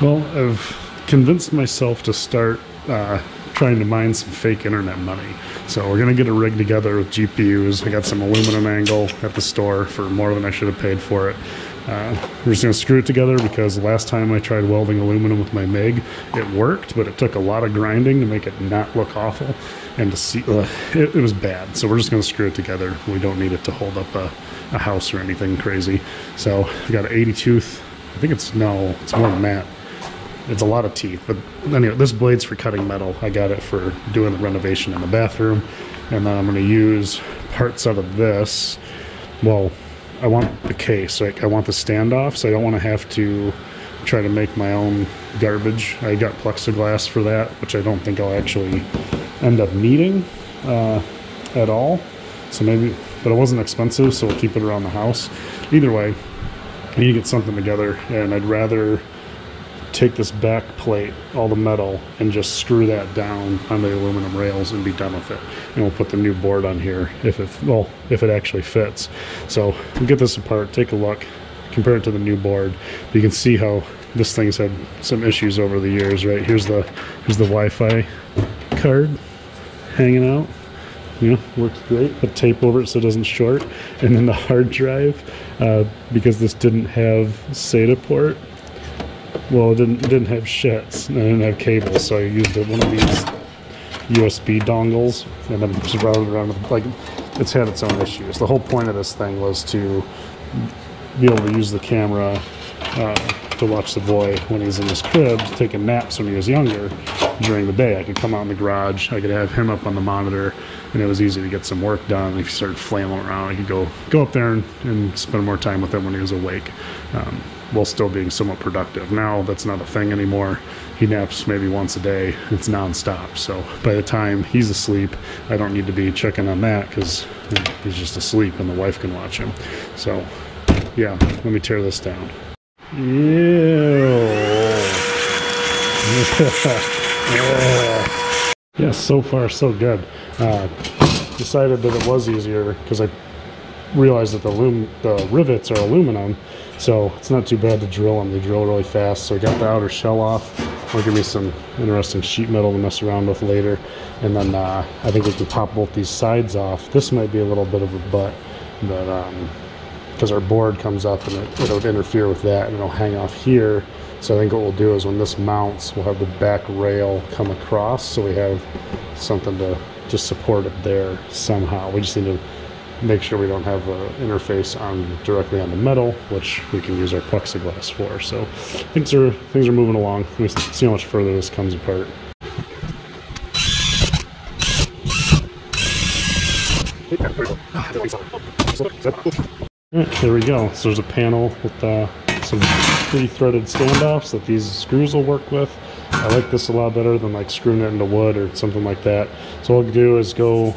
Well, I've convinced myself to start uh, trying to mine some fake internet money. So we're gonna get a rig together with GPUs. I got some aluminum angle at the store for more than I should have paid for it. Uh, we're just gonna screw it together because last time I tried welding aluminum with my MIG, it worked, but it took a lot of grinding to make it not look awful and to see, uh, it, it was bad. So we're just gonna screw it together. We don't need it to hold up a, a house or anything crazy. So I got an 80 tooth. I think it's, no, it's more than that. It's a lot of teeth, but anyway, this blade's for cutting metal. I got it for doing the renovation in the bathroom. And then I'm gonna use parts out of this. Well, I want the case. Like I want the standoff, so I don't want to have to try to make my own garbage. I got plexiglass for that, which I don't think I'll actually end up needing uh, at all. So maybe, but it wasn't expensive, so we'll keep it around the house. Either way, I need to get something together, and I'd rather take this back plate, all the metal, and just screw that down on the aluminum rails and be done with it. And we'll put the new board on here if it, well, if it actually fits. So we'll get this apart, take a look, compare it to the new board. You can see how this thing's had some issues over the years, right? Here's the, here's the Wi-Fi card hanging out. You know, works great. Put tape over it so it doesn't short. And then the hard drive, uh, because this didn't have SATA port, well, it didn't it didn't have shits. and I didn't have cables, so I used one of these USB dongles, and then just routed around. Like, it's had its own issues. The whole point of this thing was to be able to use the camera uh, to watch the boy when he's in his crib, taking naps when he was younger during the day. I could come out in the garage, I could have him up on the monitor, and it was easy to get some work done. If he started flailing around, I could go go up there and, and spend more time with him when he was awake. Um, while still being somewhat productive. Now that's not a thing anymore. He naps maybe once a day. It's nonstop. So by the time he's asleep, I don't need to be checking on that because he's just asleep and the wife can watch him. So yeah, let me tear this down. Yeah. yeah, so far so good. Uh, decided that it was easier because I realized that the, loom, the rivets are aluminum so it's not too bad to drill them. They drill really fast. So I got the outer shell off. Will give me some interesting sheet metal to mess around with later. And then uh, I think we can pop both these sides off. This might be a little bit of a butt, but because um, our board comes up and it, it'll interfere with that and it'll hang off here. So I think what we'll do is when this mounts, we'll have the back rail come across so we have something to just support it there somehow. We just need to make sure we don't have an interface on directly on the metal, which we can use our plexiglass for. So things are things are moving along. Me see how much further this comes apart. Right, there we go. So there's a panel with uh, some pre-threaded standoffs that these screws will work with. I like this a lot better than like screwing it into wood or something like that. So what I'll do is go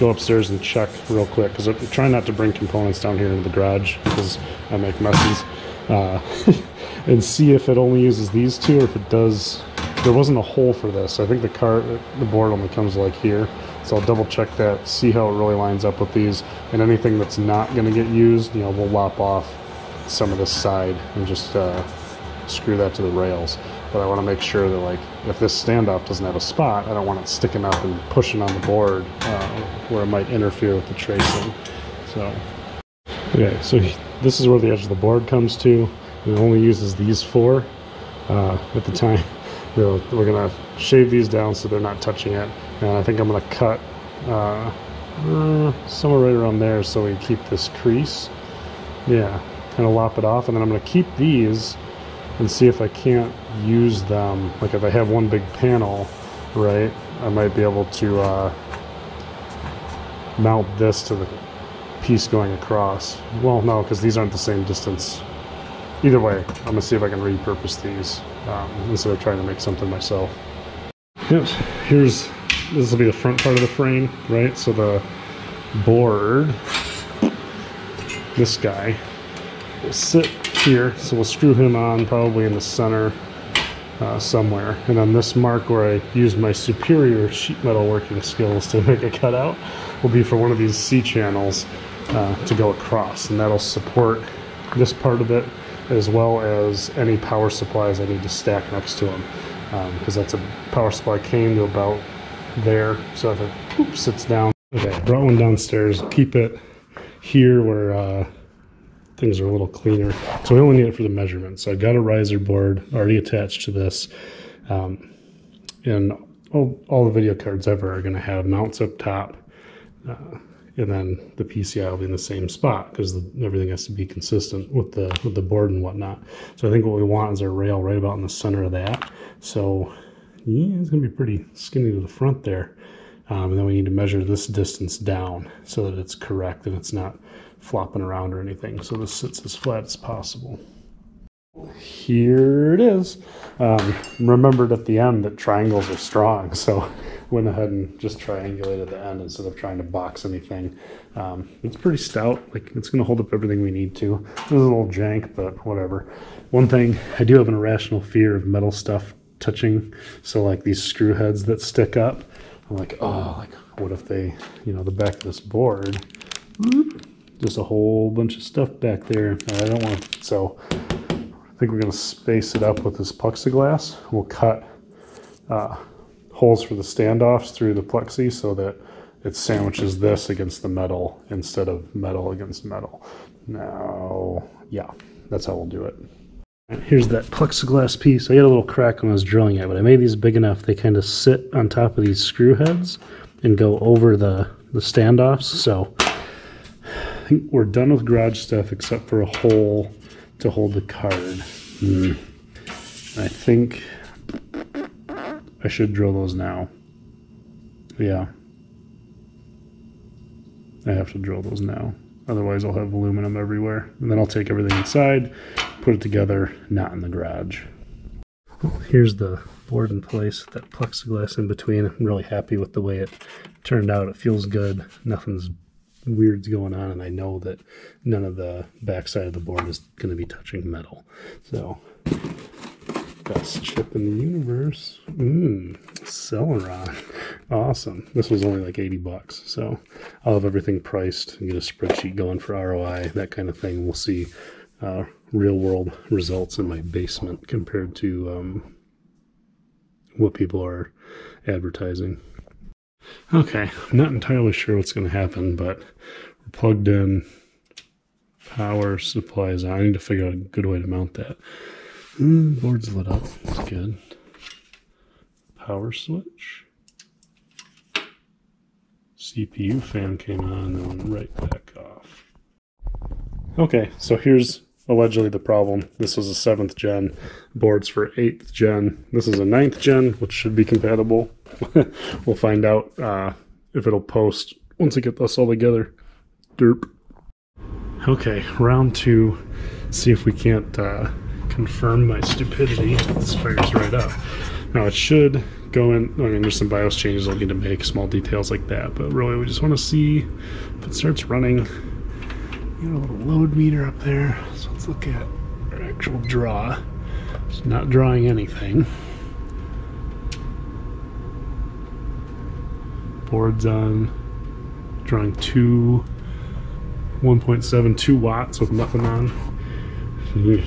go upstairs and check real quick because I'm trying not to bring components down here into the garage because I make messes. Uh, and see if it only uses these two or if it does. There wasn't a hole for this. I think the car, the board only comes like here. So I'll double check that, see how it really lines up with these. And anything that's not going to get used, you know, we'll lop off some of the side and just uh, screw that to the rails but I want to make sure that like if this standoff doesn't have a spot, I don't want it sticking up and pushing on the board uh, where it might interfere with the tracing. So, okay, so this is where the edge of the board comes to. It only uses these four uh, at the time. You know, we're gonna shave these down so they're not touching it, and I think I'm gonna cut uh, uh somewhere right around there so we keep this crease. Yeah, kind of lop it off, and then I'm gonna keep these and see if I can't use them. Like if I have one big panel, right, I might be able to uh, mount this to the piece going across. Well, no, because these aren't the same distance. Either way, I'm gonna see if I can repurpose these um, instead of trying to make something myself. Yep, here's, this will be the front part of the frame, right? So the board, this guy, will sit here. So we'll screw him on probably in the center uh, somewhere. And on this mark where I used my superior sheet metal working skills to make a cutout will be for one of these C channels uh, to go across. And that'll support this part of it as well as any power supplies I need to stack next to them because um, that's a power supply came to about there. So if it oops, sits down, okay, brought one downstairs. Keep it here where uh, things are a little cleaner. So we only need it for the measurements. So I've got a riser board already attached to this. Um, and all, all the video cards ever are going to have mounts up top. Uh, and then the PCI will be in the same spot because everything has to be consistent with the with the board and whatnot. So I think what we want is our rail right about in the center of that. So yeah, it's going to be pretty skinny to the front there. Um, and then we need to measure this distance down so that it's correct and it's not flopping around or anything. So this sits as flat as possible. Here it is. Um, remembered at the end that triangles are strong, so went ahead and just triangulated the end instead of trying to box anything. Um, it's pretty stout, like it's going to hold up everything we need to. It's a little jank, but whatever. One thing, I do have an irrational fear of metal stuff touching. So like these screw heads that stick up, I'm like, oh, like what if they, you know, the back of this board, just a whole bunch of stuff back there. I don't want, so I think we're going to space it up with this plexiglass. We'll cut uh, holes for the standoffs through the plexi so that it sandwiches this against the metal instead of metal against metal. Now, yeah, that's how we'll do it. Here's that plexiglass piece. I got a little crack when I was drilling it, but I made these big enough they kind of sit on top of these screw heads and go over the, the standoffs. So think we're done with garage stuff except for a hole to hold the card. Mm. I think I should drill those now. Yeah. I have to drill those now. Otherwise I'll have aluminum everywhere. And then I'll take everything inside, put it together, not in the garage. Here's the board in place, that plexiglass in between. I'm really happy with the way it turned out. It feels good. Nothing's weird's going on, and I know that none of the backside of the board is going to be touching metal. So, best chip in the universe. Mmm, Celeron. Awesome. This was only like 80 bucks. So, I'll have everything priced and get a spreadsheet going for ROI, that kind of thing. We'll see uh, real world results in my basement compared to um, what people are advertising. Okay, I'm not entirely sure what's going to happen, but we're plugged in. Power supplies. I need to figure out a good way to mount that. Mm, board's lit up. That's good. Power switch. CPU fan came on and went right back off. Okay, so here's allegedly the problem. This was a 7th gen, boards for 8th gen. This is a 9th gen, which should be compatible. we'll find out uh, if it'll post once I get this all together. Derp. Okay, round two. See if we can't uh, confirm my stupidity. This fires right up. Now it should go in. I mean, there's some BIOS changes I'll need to make, small details like that. But really, we just want to see if it starts running. You got a little load meter up there. So let's look at our actual draw. It's not drawing anything. Boards on. Drawing two 1.72 watts with nothing on.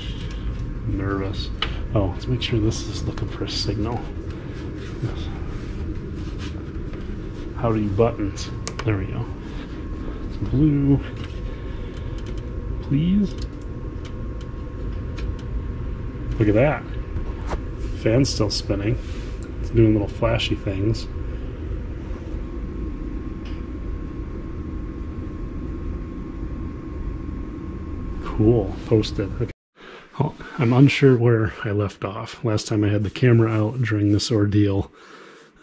Nervous. Oh, let's make sure this is looking for a signal. How do you buttons? There we go. blue please? Look at that. Fan's still spinning. It's doing little flashy things. Cool. Posted. Okay. Well, I'm unsure where I left off. Last time I had the camera out during this ordeal,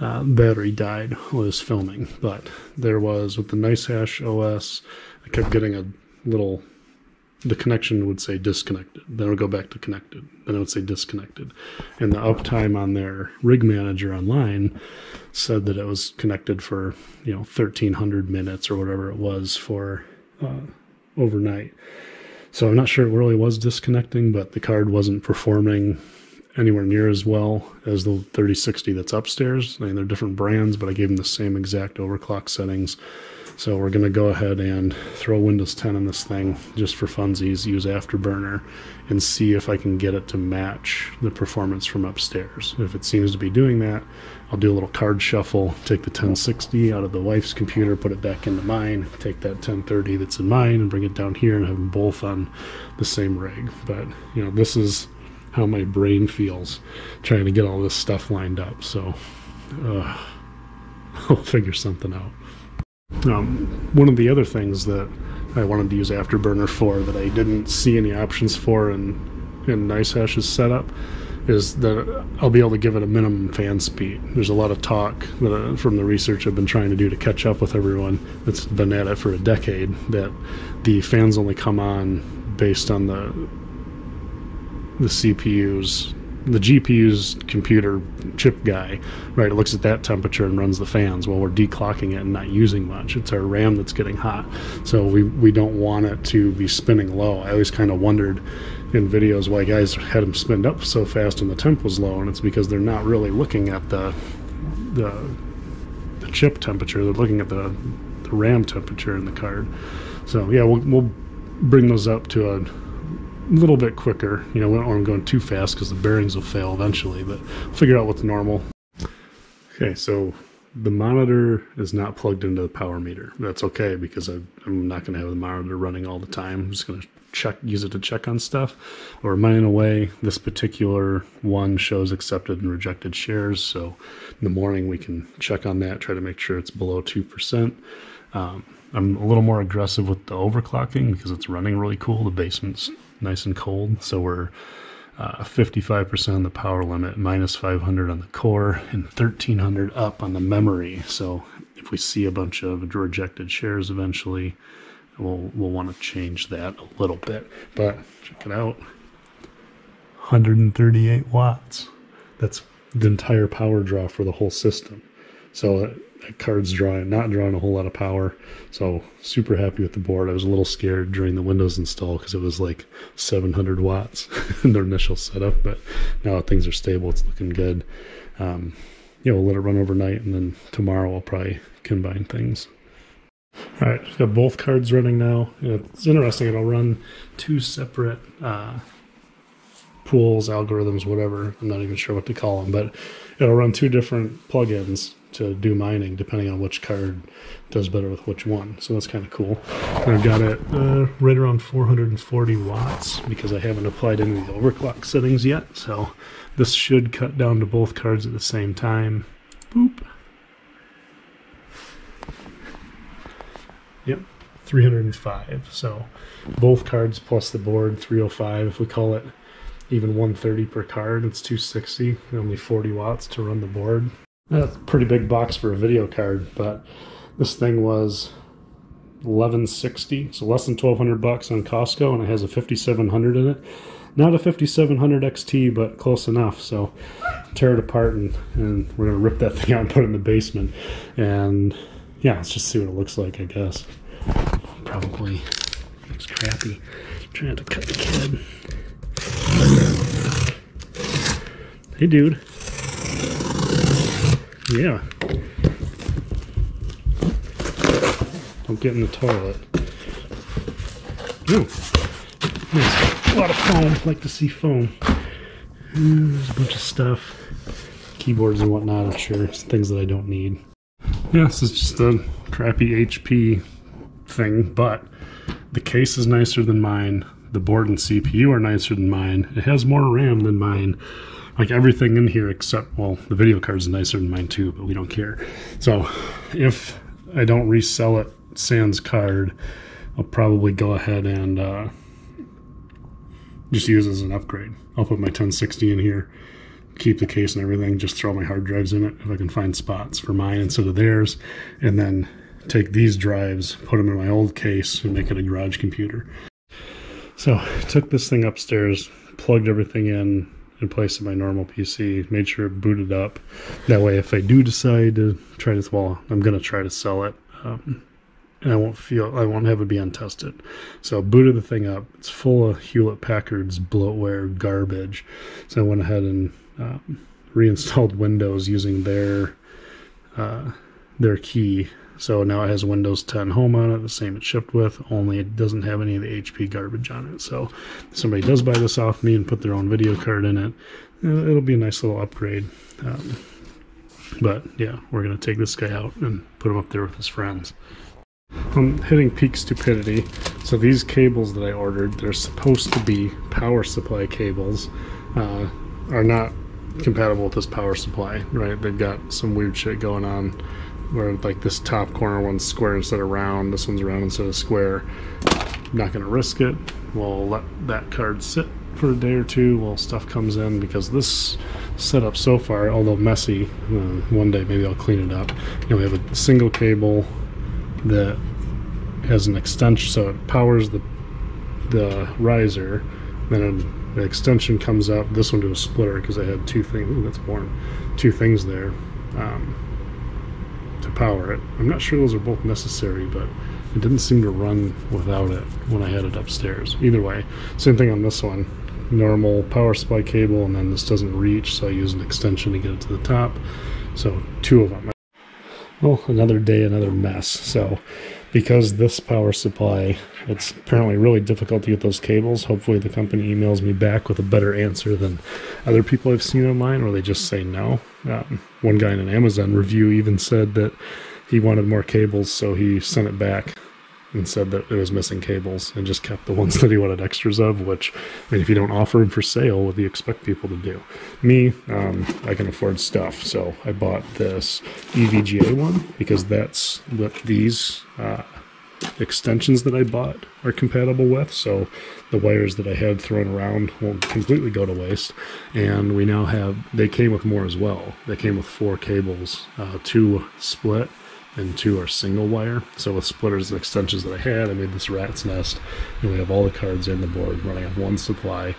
uh, battery died while I was filming. But there was, with the NiceHash OS, I kept getting a little the connection would say disconnected. Then it would go back to connected. Then it would say disconnected. And the uptime on their rig manager online said that it was connected for, you know, 1300 minutes or whatever it was for uh, overnight. So I'm not sure it really was disconnecting, but the card wasn't performing anywhere near as well as the 3060 that's upstairs. I mean, they're different brands, but I gave them the same exact overclock settings So we're going to go ahead and throw Windows 10 in this thing just for funsies, use Afterburner, and see if I can get it to match the performance from upstairs. If it seems to be doing that, I'll do a little card shuffle, take the 1060 out of the wife's computer, put it back into mine, take that 1030 that's in mine and bring it down here and have them both on the same rig. But, you know, this is how my brain feels trying to get all this stuff lined up. So, uh, I'll figure something out. Um, one of the other things that I wanted to use Afterburner for that I didn't see any options for in in NiceHash's setup is that I'll be able to give it a minimum fan speed. There's a lot of talk that, uh, from the research I've been trying to do to catch up with everyone that's been at it for a decade that the fans only come on based on the the CPU's the GPU's computer chip guy, right, It looks at that temperature and runs the fans while we're declocking it and not using much. It's our RAM that's getting hot. So we, we don't want it to be spinning low. I always kind of wondered in videos why guys had them spin up so fast and the temp was low, and it's because they're not really looking at the the, the chip temperature. They're looking at the, the RAM temperature in the card. So yeah, we'll, we'll bring those up to a little bit quicker. You know, we don't want them going too fast because the bearings will fail eventually, but figure out what's normal. Okay, so the monitor is not plugged into the power meter. That's okay because I, am not going to have the monitor running all the time. I'm just going to check, use it to check on stuff. Or mine away, this particular one shows accepted and rejected shares. So in the morning we can check on that, try to make sure it's below 2%. Um, I'm a little more aggressive with the overclocking because it's running really cool. The basement's nice and cold. So we're uh, 55% on the power limit, minus 500 on the core, and 1300 up on the memory. So if we see a bunch of rejected shares eventually, we'll, we'll want to change that a little bit. But check it out 138 watts. That's the entire power draw for the whole system. So uh, card's drawing, not drawing a whole lot of power. So super happy with the board. I was a little scared during the Windows install because it was like 700 watts in their initial setup, but now things are stable. It's looking good. Um, yeah, we'll let it run overnight, and then tomorrow I'll probably combine things. All right, got both cards running now. It's interesting. It'll run two separate uh, pools, algorithms, whatever. I'm not even sure what to call them, but it'll run two different plugins to do mining depending on which card does better with which one. So that's kind of cool. And I've got it uh, right around 440 watts because I haven't applied any of the overclock settings yet. So this should cut down to both cards at the same time. Boop. Yep, 305. So both cards plus the board, 305. If we call it even 130 per card, it's 260, only 40 watts to run the board. That's a pretty big box for a video card, but this thing was 1160, so less than 1200 bucks on Costco, and it has a 5700 in it. Not a 5700 XT, but close enough. So tear it apart, and, and we're gonna rip that thing out and put it in the basement. And yeah, let's just see what it looks like. I guess probably looks crappy. I'm trying to cut the kid. Hey, dude. Yeah. Don't get in the toilet. Ooh. There's a lot of foam. like to see foam. There's a bunch of stuff. Keyboards and whatnot, I'm sure. things that I don't need. Yeah, this is just a crappy HP thing, but the case is nicer than mine. The board and CPU are nicer than mine. It has more RAM than mine like everything in here except well the video card's nicer than mine too but we don't care. So if i don't resell it sans card i'll probably go ahead and uh, just use it as an upgrade. I'll put my 1060 in here keep the case and everything just throw my hard drives in it if i can find spots for mine instead of theirs and then take these drives put them in my old case and make it a garage computer. So took this thing upstairs plugged everything in in place of my normal PC. Made sure it booted up. That way, if I do decide to try this, well, I'm gonna try to sell it, um, and I won't feel I won't have it be untested. So booted the thing up. It's full of Hewlett Packard's bloatware garbage. So I went ahead and um, reinstalled Windows using their uh, their key So now it has Windows 10 Home on it, the same it shipped with, only it doesn't have any of the HP garbage on it. So if somebody does buy this off me and put their own video card in it, it'll be a nice little upgrade. Um, but yeah, we're going to take this guy out and put him up there with his friends. I'm hitting peak stupidity. So these cables that I ordered, they're supposed to be power supply cables, uh, are not compatible with this power supply, right? They've got some weird shit going on where like this top corner one's square instead of round, this one's round instead of square. I'm not to risk it. We'll let that card sit for a day or two while stuff comes in because this setup so far, although messy, uh, one day maybe I'll clean it up. You know, we have a single cable that has an extension, so it powers the the riser. Then the extension comes up. This one to a splitter because I had two things. That's warm. Two things there um, power it. I'm not sure those are both necessary, but it didn't seem to run without it when I had it upstairs. Either way, same thing on this one. Normal power supply cable, and then this doesn't reach, so I use an extension to get it to the top. So two of them. Well, another day, another mess. So because this power supply, it's apparently really difficult to get those cables. Hopefully the company emails me back with a better answer than other people I've seen online where they just say no. Um, one guy in an Amazon review even said that he wanted more cables, so he sent it back and said that it was missing cables and just kept the ones that he wanted extras of, which, I mean, if you don't offer them for sale, what do you expect people to do? Me, um, I can afford stuff, so I bought this EVGA one because that's what these uh, extensions that I bought are compatible with, so the wires that I had thrown around won't completely go to waste. And we now have, they came with more as well. They came with four cables, uh, two split and two are single wire. So with splitters and extensions that I had, I made this rat's nest. And we have all the cards in the board running on one supply.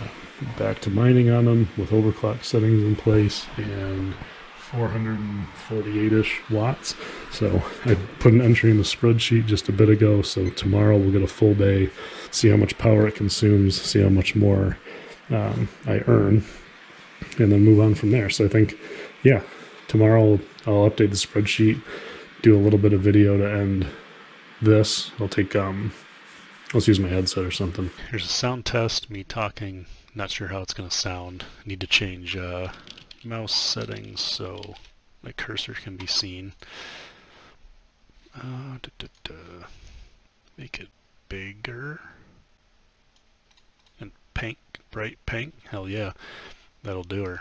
Uh, back to mining on them with overclock settings in place and 448-ish watts. So I put an entry in the spreadsheet just a bit ago. So tomorrow we'll get a full day, see how much power it consumes, see how much more um, I earn, and then move on from there. So I think, yeah, tomorrow I'll update the spreadsheet do a little bit of video to end this. I'll take, um, let's use my headset or something. Here's a sound test, me talking. Not sure how it's going to sound. Need to change uh, mouse settings so my cursor can be seen. Uh, da, da, da. Make it bigger. And pink, bright pink. Hell yeah, that'll do her.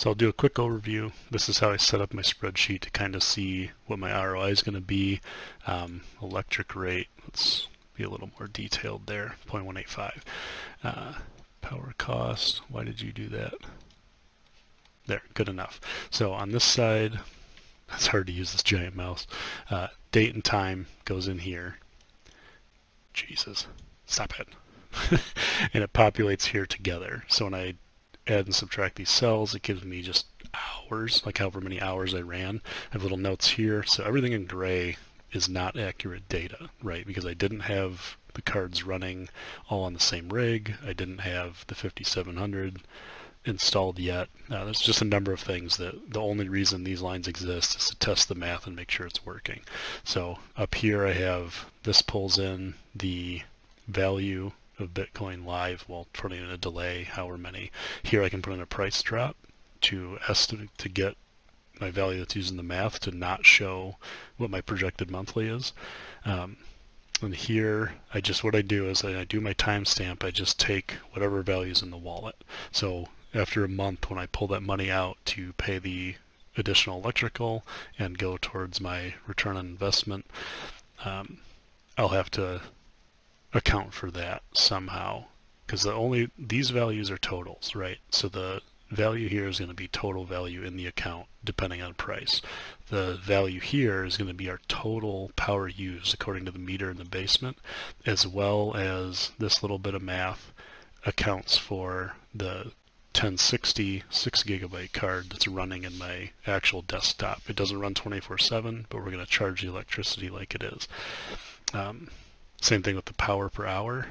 So I'll do a quick overview. This is how I set up my spreadsheet to kind of see what my ROI is going to be. Um, electric rate, let's be a little more detailed there, 0.185. Uh, power cost, why did you do that? There, good enough. So on this side, it's hard to use this giant mouse. Uh, date and time goes in here. Jesus, stop it. and it populates here together. So when I add and subtract these cells, it gives me just hours, like however many hours I ran. I have little notes here, so everything in gray is not accurate data, right? Because I didn't have the cards running all on the same rig. I didn't have the 5700 installed yet. Uh, there's just a number of things that the only reason these lines exist is to test the math and make sure it's working. So up here I have this pulls in the value of Bitcoin live while putting in a delay, however many. Here I can put in a price drop to estimate to get my value that's using the math to not show what my projected monthly is. Um, and here, I just what I do is I do my timestamp. I just take whatever values in the wallet. So after a month, when I pull that money out to pay the additional electrical and go towards my return on investment, um, I'll have to account for that somehow because the only these values are totals right? So the value here is going to be total value in the account depending on price. The value here is going to be our total power used according to the meter in the basement as well as this little bit of math accounts for the 1060 6 gigabyte card that's running in my actual desktop. It doesn't run 24 7 but we're going to charge the electricity like it is. Um, same thing with the power per hour,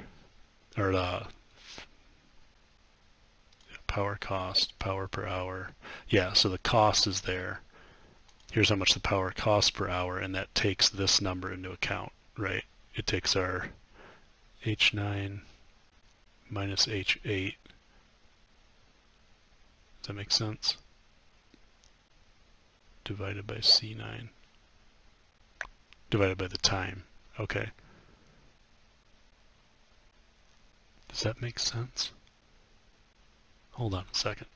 or the power cost, power per hour. Yeah, so the cost is there. here's how much the power costs per hour, and that takes this number into account, right? It takes our H9 minus H8. Does that make sense? Divided by C9. Divided by the time. Okay. Does that make sense? Hold on a second.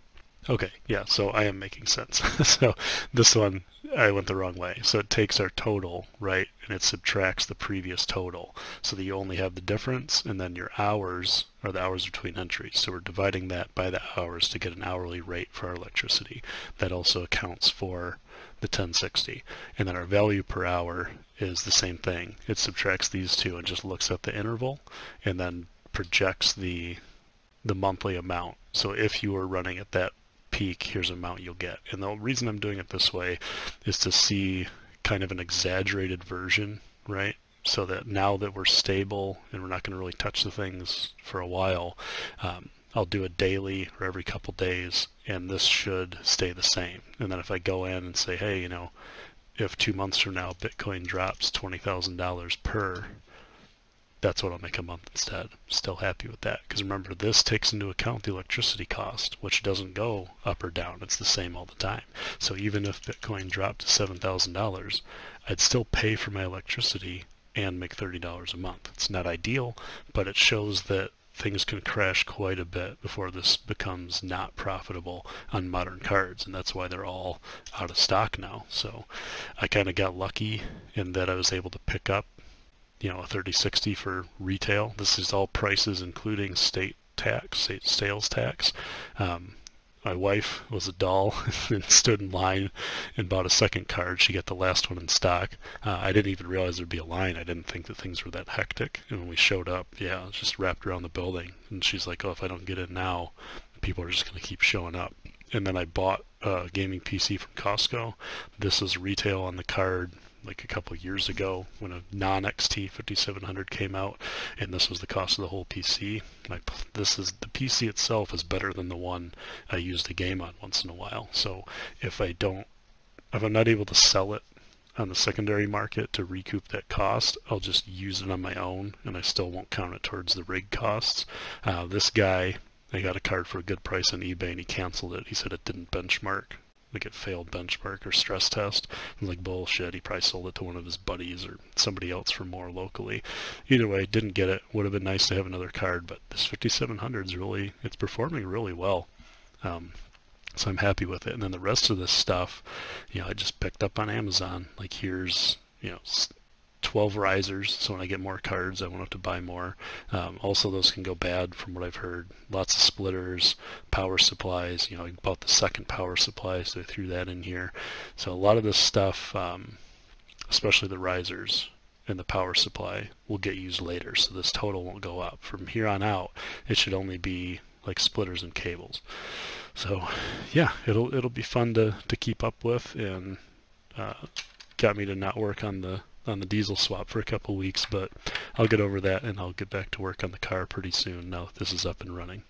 Okay, yeah, so I am making sense. so this one, I went the wrong way. So it takes our total, right, and it subtracts the previous total. So that you only have the difference, and then your hours are the hours between entries. So we're dividing that by the hours to get an hourly rate for our electricity. That also accounts for the 1060. And then our value per hour is the same thing. It subtracts these two and just looks at the interval, and then projects the the monthly amount. So if you were running at that peak, here's the amount you'll get. And the reason I'm doing it this way is to see kind of an exaggerated version, right? So that now that we're stable and we're not going to really touch the things for a while, um, I'll do a daily or every couple days, and this should stay the same. And then if I go in and say, hey, you know, if two months from now Bitcoin drops $20,000 per that's what I'll make a month instead. Still happy with that because remember this takes into account the electricity cost which doesn't go up or down. It's the same all the time. So even if Bitcoin dropped to $7,000 I'd still pay for my electricity and make $30 a month. It's not ideal but it shows that things can crash quite a bit before this becomes not profitable on modern cards and that's why they're all out of stock now so I kind of got lucky in that I was able to pick up you know, a 3060 for retail. This is all prices including state tax, state sales tax. Um, my wife was a doll and stood in line and bought a second card. She got the last one in stock. Uh, I didn't even realize there'd be a line. I didn't think that things were that hectic. And when we showed up, yeah, it just wrapped around the building. And she's like, oh, if I don't get in now, people are just going to keep showing up. And then I bought a gaming PC from Costco. This is retail on the card like a couple years ago when a non-XT 5700 came out and this was the cost of the whole PC. This is the PC itself is better than the one I use the game on once in a while. So if I don't, if I'm not able to sell it on the secondary market to recoup that cost, I'll just use it on my own and I still won't count it towards the rig costs. Uh, this guy, I got a card for a good price on eBay and he canceled it. He said it didn't benchmark like it failed benchmark or stress test. Like bullshit. He probably sold it to one of his buddies or somebody else for more locally. Either way, didn't get it. Would have been nice to have another card, but this 5700 is really it's performing really well. Um, so I'm happy with it. And then the rest of this stuff, you know, I just picked up on Amazon. Like here's you know 12 risers, so when I get more cards, I won't have to buy more. Um, also, those can go bad from what I've heard. Lots of splitters, power supplies. You know, I bought the second power supply, so I threw that in here. So a lot of this stuff, um, especially the risers and the power supply, will get used later. So this total won't go up. From here on out, it should only be like splitters and cables. So yeah, it'll it'll be fun to to keep up with and uh, got me to not work on the on the diesel swap for a couple weeks, but I'll get over that and I'll get back to work on the car pretty soon now that this is up and running.